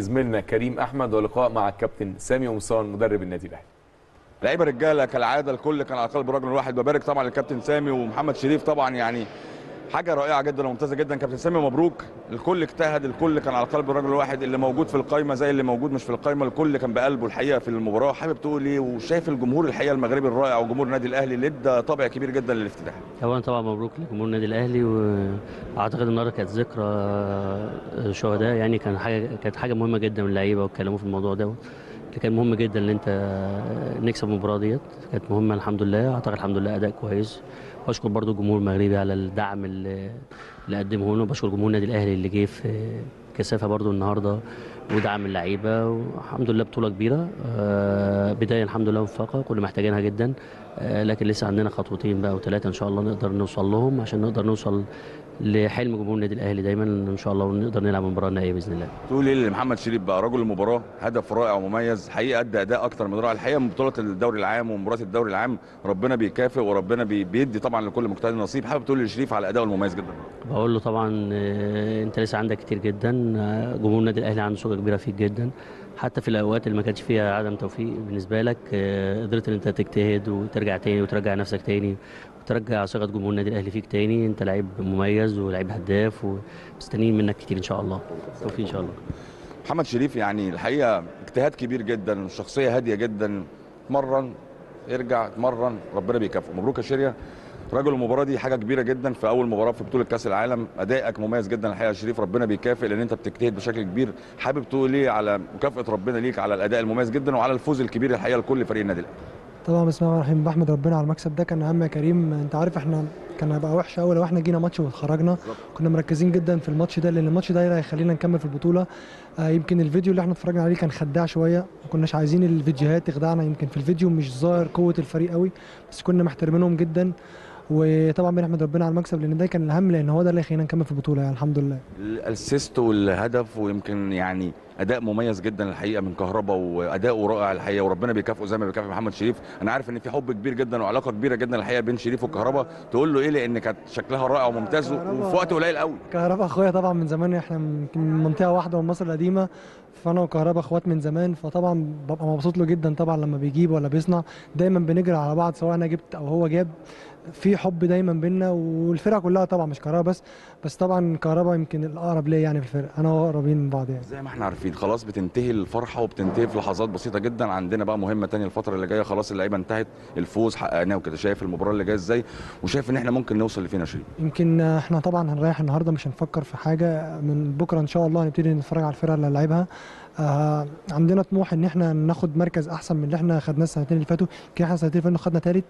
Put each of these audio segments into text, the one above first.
زميلنا كريم أحمد ولقاء مع الكابتن سامي قمصان مدرب النادي الأهلي. لعيبة رجالة كالعادة الكل كان على قلب رجل واحد ببارك طبعا للكابتن سامي ومحمد شريف طبعا يعني حاجة رائعة جدا وممتازة جدا. كابتن سامي مبروك. الكل اجتهد الكل كان على قلب الرجل الواحد اللي موجود في القايمة زي اللي موجود مش في القايمة. الكل كان بقلبه الحقيقة في المباراة. حابب تقول إيه؟ وشايف الجمهور الحقيقة المغربي الرائع وجمهور النادي الأهلي اللي إدى طابع كبير جدا للافتتاح. اولا طبعا مبروك لجمهور النادي الأهلي. وأعتقد النهارده كانت ذكرى شهداء. يعني كان حاجة كانت حاجة مهمة جدا اللعيبه واتكلموا في الموضوع ده كان مهم جدا إن أنت نكسب المباراة ديت. كانت مهمة الحمد لله. أعتقد الحمد لله أداء كويس. وأشكر برضو الجمهور المغربي على الدعم اللي قدمه لنا. وبشكر جمهور النادي الأهلي اللي جه في كثافة برضو النهارده. ودعم اللعيبة والحمد لله بطولة كبيرة. بداية الحمد لله موفقه كنا محتاجينها جدا. لكن لسه عندنا خطوتين بقى وثلاثه إن شاء الله نقدر نوصل لهم عشان نقدر نوصل لحلم جمهور النادي الأهلي دايما. إن شاء الله ونقدر نلعب المباراه النهائية بإذن الله. تقول إيه لمحمد شريف بقى؟ رجل المباراة هدف رائع ومميز حقيقه أدى أداء أكتر من رائع. الحقيقة من بطولة الدوري العام ومباراة الدوري العام ربنا بيكافئ وربنا بيدي طبعا لكل مجتهد نصيب. حابب تقول لشريف على اداؤه المميز جدا. بقول له طبعا أنت لسه عندك كتير جدا. جمهور النادي الأهلي عنده كبيرة فيك جدا. حتى في الأوقات اللي ما كانش فيها عدم توفيق بالنسبة لك قدرت إن أنت تجتهد وترجع تاني وترجع نفسك تاني وترجع ثقة جمهور النادي الأهلي فيك تاني. أنت لعيب مميز ولعيب هداف ومستنيين منك كتير إن شاء الله. توفيق إن شاء الله. محمد شريف يعني الحقيقة اجتهاد كبير جدا شخصية هادية جدا. اتمرن ارجع اتمرن ربنا بيكافئه. مبروك يا شيريا. رجل المباراة دي حاجة كبيرة جدا في أول مباراة في بطولة كأس العالم. أدائك مميز جدا الحقيقة يا شريف ربنا بيكافئ لأن أنت بتجتهد بشكل كبير. حابب تقول إيه على مكافأة ربنا ليك على الأداء المميز جدا وعلى الفوز الكبير الحقيقة لكل فريق النادي الأهلي؟ طبعا بسم الله الرحمن الرحيم. بحمد ربنا على المكسب ده. كان أهم يا كريم. أنت عارف إحنا كان هيبقى وحش قوي لو إحنا جينا ماتش واتخرجنا. كنا مركزين جدا في الماتش ده لأن الماتش ده هيخلينا نكمل في البطولة. آه يمكن الفيديو اللي إحنا اتفرجنا عليه كان خداع شوية. ما كناش عايزين الفيديوهات تخدعنا. يمكن في الفيديو مش ظاهر قوة الفريق قوي بس كنا محترمينهم جدا. وطبعا بنحمد ربنا على المكسب لأن ده كان الأهم لأن هو ده اللي هيخلينا نكمل في البطولة يعني الحمد لله. الأسيست والهدف ويمكن يعني أداء مميز جدا الحقيقة من كهربا واداؤه رائع الحقيقة وربنا بيكافئه زي ما بيكافئ محمد شريف. أنا عارف إن في حب كبير جدا وعلاقة كبيرة جدا الحقيقة بين شريف وكهربا. تقول له إيه؟ لأن كانت شكلها رائع وممتاز وفي وقت قليل قوي. كهربا أخويا طبعا من زمان إحنا من منطقة واحدة من مصر القديمة. فأنا وكهربا أخوات من زمان فطبعا ببقى مبسوط له جدا طبعا لما بيجيب ولا بيصنع. دايما بنجري على بعض سواء أنا جبت أو هو جاب. في حب دايما بينا والفرقة كلها طبعا مش كهربا بس. بس طبعا كهربا يمكن الأقرب ليا يعني في الفرقة. أنا وهو قريبين من بعض يعني. زي ما إحنا عارفين. خلاص بتنتهي الفرحة وبتنتهي في لحظات بسيطة جدا. عندنا بقى مهمة تانية الفترة اللي جاية. خلاص اللعيبة انتهت. الفوز حققناه وكده. شايف المباراة اللي جاية إزاي؟ وشايف ان إحنا ممكن نوصل لفين يا شريف؟ يمكن إحنا طبعا هنريح النهارده. مش هنفكر في حاجة. من بكرة إن شاء الله هنبتدي نتفرج على الفرقة اللي هنلعبها. آه عندنا طموح إن إحنا ناخد مركز أحسن من اللي إحنا خدناه السنتين اللي فاتوا. يمكن إحنا السنتين اللي فاتوا خدنا ثالث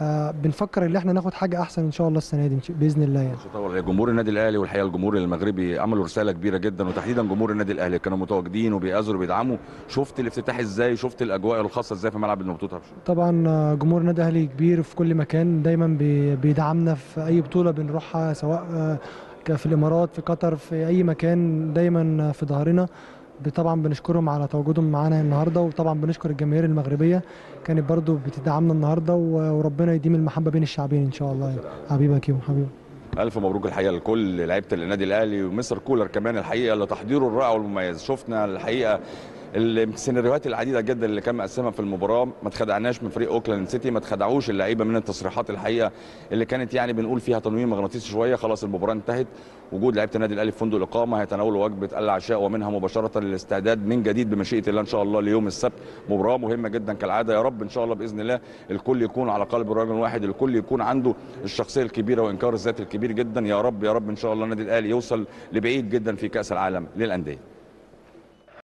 آه بنفكر إن إحنا ناخد حاجة أحسن إن شاء الله السنة دي بإذن الله يعني. طبعا جمهور النادي الأهلي والحقيقة الجمهور المغربي عملوا رسالة كبيرة جدا وتحديدا جمهور النادي الأهلي. كانوا متواجدين وبيأذروا وبيدعموا. شفت الافتتاح إزاي؟ شفت الأجواء الخاصة إزاي في ملعب المبتوط طبعا جمهور النادي الأهلي كبير في كل مكان. دايما بيدعمنا في أي بطولة بنروحها سواء في الإمارات في قطر في أي مكان دايما في ظهرنا. طبعا بنشكرهم على تواجدهم معانا النهارده وطبعا بنشكر الجماهير المغربية كانت برضو بتدعمنا النهارده وربنا يديم المحبة بين الشعبين إن شاء الله. حبيبك يوم حبيبي. ألف مبروك الحقيقة لكل لعيبة النادي الأهلي ومستر كولر كمان الحقيقة لتحضيره الرائع والمميز. شفنا الحقيقة السيناريوهات العديدة جدا اللي كان مقسمها في المباراة. ما اتخدعناش من فريق أوكلاند سيتي ما اتخدعوش اللعيبة من التصريحات الحقيقة اللي كانت يعني بنقول فيها تنويم مغناطيسي شوية. خلاص المباراة انتهت. وجود لعيبة النادي الأهلي في فندق الإقامة هيتناولوا وجبة العشاء ومنها مباشرة للاستعداد من جديد بمشيئة الله إن شاء الله ليوم السبت. مباراة مهمة جدا كالعادة يا رب. إن شاء الله بإذن الله الكل يكون على قلب الرجل واحد. الكل يكون عنده الشخصية الكبيرة وإنكار الذات الكبير جدا. يا رب يا رب إن شاء الله النادي الأهلي يوصل لبعيد جدا في كأس العالم للأندية.